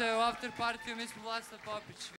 after after party, mi smo Vlasta Popić.